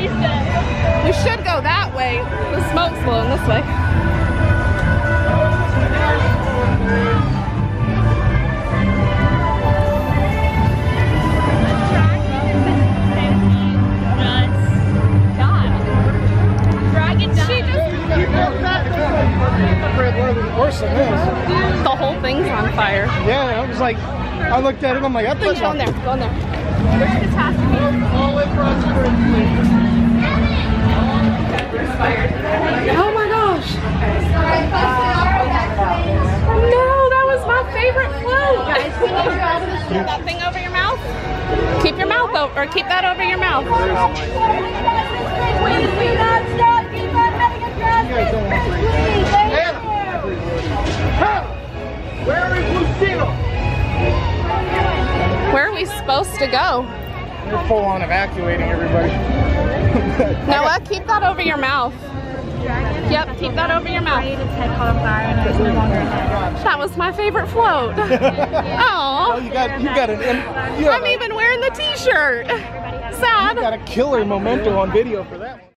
We should go that way. The smoke's blowing this way. The whole thing's on fire. Yeah, I was like, I looked at it, I'm like, I think. Go in there, go in there. There's catastrophe. Oh my gosh. No, that was my favorite float. Keep that thing over your mouth. Keep your mouth over, or keep that over your mouth. Where is Lucille? Where are we supposed to go? They're full on evacuating everybody. Noah, keep that over your mouth. Yep, keep that over your mouth. That was my favorite float. Oh, you got you got an you I'm even wearing the t-shirt. you Sad. got a killer memento on video for that.